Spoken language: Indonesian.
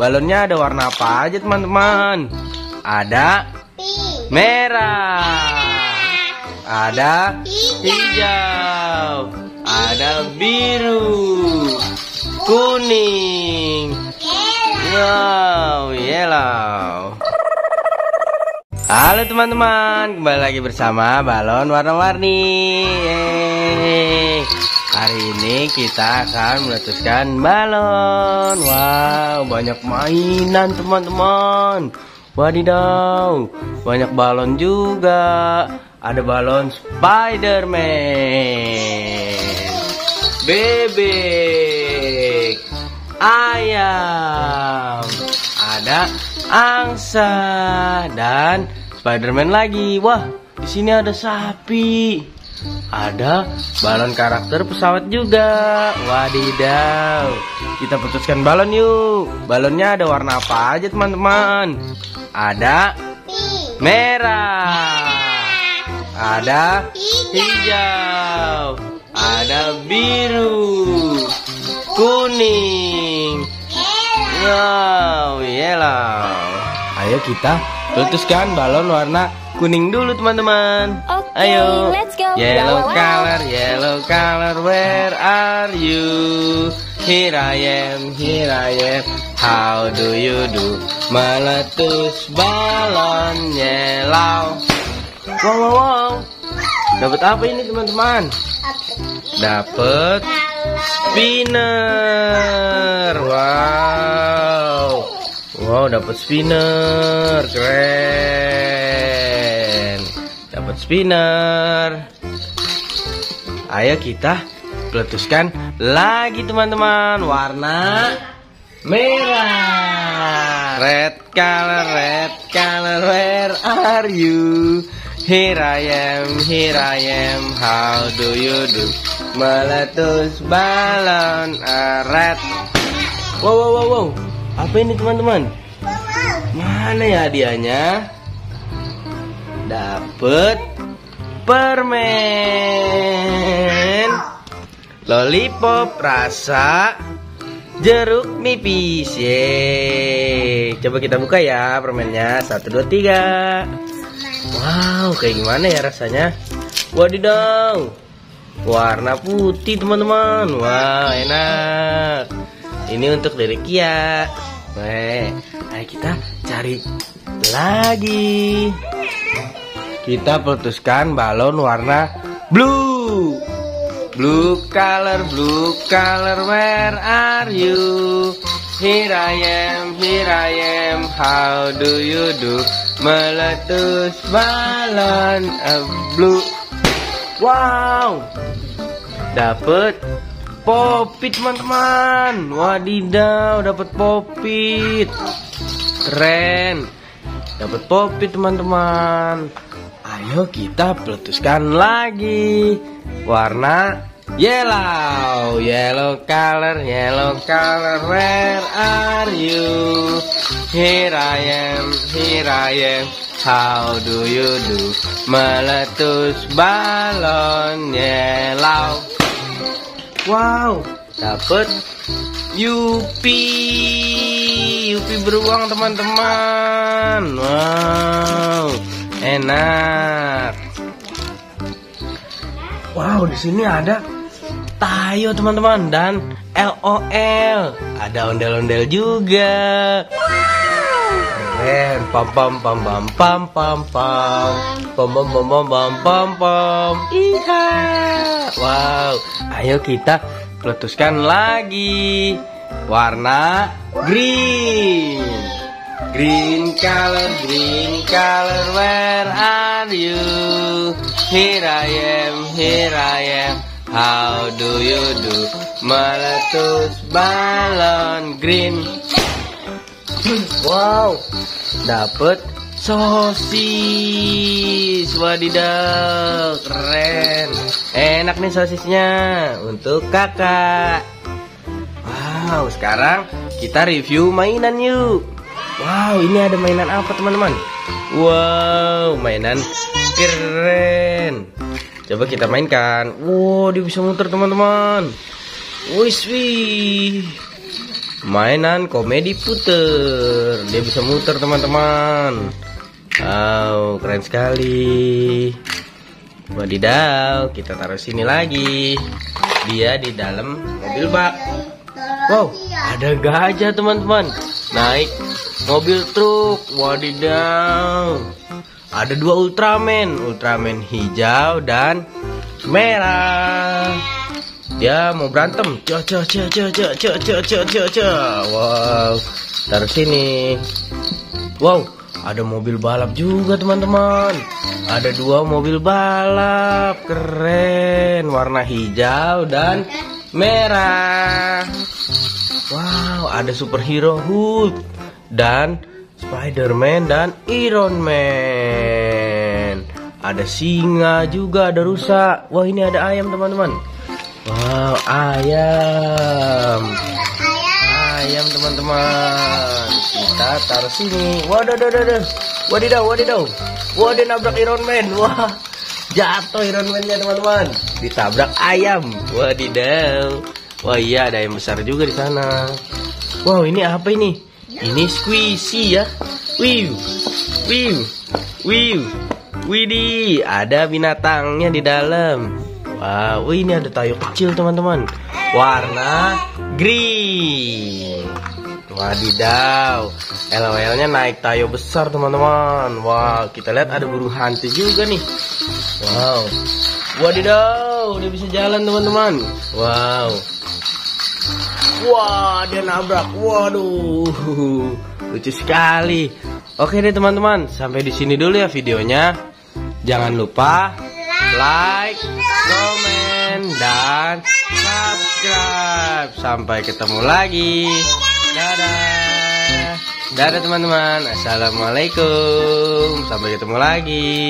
balonnya ada warna apa aja teman-teman? Ada merah, ada hijau, ada biru, kuning, wow, yellow. Halo teman-teman, kembali lagi bersama balon warna-warni. Hari ini kita akan meletuskan balon. Wow, banyak mainan teman-teman. Wadidaw, banyak balon juga. Ada balon Spider-Man, bebek, ayam, ada angsa dan Spiderman lagi. Wah, di sini ada sapi. Ada balon karakter pesawat juga. Wadidaw. Kita putuskan balon yuk. Balonnya ada warna apa aja teman-teman? Ada merah. Ada hijau. Ada biru. Kuning. Wow, yellow. Ayo kita Putuskan balon warna kuning dulu teman-teman. Oke, Ayo. let's go. Yellow color, yellow color, where are you? Here I am, here I am. How do you do? Meletus balon yellow. Wow, wow, wow. Dapat apa ini teman-teman? Dapat spinner. Wow. Wow, dapat spinner. Keren. Dapat spinner. Ayo kita peletuskan lagi teman-teman. Warna merah. Red color, red color, where are you? Here I am, here I am, how do you do? Meletus balon red. Wow, wow, wow, wow. Apa ini teman-teman? Mana ya hadiahnya? Dapet permen lollipop rasa jeruk nipis. Yeay. Coba kita buka ya permennya. Satu, dua, tiga. Wow, kayak gimana ya rasanya? Wadidaw. Warna putih teman-teman. Wah, enak. Ini untuk dari Kia. Weh, ayo kita cari lagi. Kita putuskan balon warna blue. Blue color, blue color, where are you? Here I am, here I am, how do you do? Meletus balon uh, blue. Wow, dapet popit teman-teman. Wadidaw, dapet popit. Keren. Dapat popit teman-teman. Ayo kita peletuskan lagi. Warna yellow, yellow color, yellow color. Where are you? Here I am, here I am. How do you do? Meletus balon yellow. Wow, dapat Yupi. Yupi beruang teman-teman. Wow, enak. Wow, di sini ada Tayo teman-teman dan LOL. Ada ondel-ondel juga. Keren. Pam pam pam pam pam pam pam. Pam pam pam pam pam pam pam. Iya. Wow. Ayo kita peletuskan lagi. Warna green. Green color, green color, where are you? Here I am, here I am. How do you do? Meletus balon green. Wow, dapet sosis. Wadidaw, keren. Enak nih sosisnya untuk kakak. Wow, sekarang kita review mainan yuk. Wow, ini ada mainan apa teman-teman? Wow, mainan keren. Coba kita mainkan. Wow, dia bisa muter teman-teman. Wih. mainan komedi puter. Dia bisa muter teman-teman. Wow, keren sekali. Wadidaw, kita taruh sini lagi. Dia di dalam mobil bak. Wow, ada gajah teman-teman. Naik mobil truk. Wadidaw. Ada dua Ultraman, Ultraman hijau dan merah. Dia mau berantem. Cok cok cok cok cok cok cok cok cok. Wow. Taruh sini. Wow, ada mobil balap juga teman-teman. Ada dua mobil balap. Keren. Warna hijau dan merah. Wow, ada superhero Hulk dan Spider-Man dan Iron Man. Ada singa juga, ada rusa. Wah, ini ada ayam teman-teman. Wow, ayam. Ayam teman-teman. Kita taruh sini. Waduh, waduh, waduh. Wadidaw, wadidaw. Dia nabrak Iron Man. Wah, jatuh Iron Man-nya teman-teman. Ditabrak ayam. Wadidaw. Wah, iya ada ayam besar juga di sana. Wow, ini apa ini? Ini squishy ya. Wiu. Wiu. Wiu. Widih, ada binatangnya di dalam. Wow, wih, ini ada tayo kecil teman-teman. Warna green. Wadidaw. LOL-nya naik tayo besar teman-teman. Wow, kita lihat ada burung hantu juga nih. Wow. Wadidaw, dia bisa jalan teman-teman. Wow. Wah, dia nabrak. Waduh. Lucu sekali. Oke deh teman-teman, sampai di sini dulu ya videonya. Jangan lupa like, komen, dan subscribe. Sampai ketemu lagi. Dadah. Dadah teman-teman. Assalamualaikum. Sampai ketemu lagi.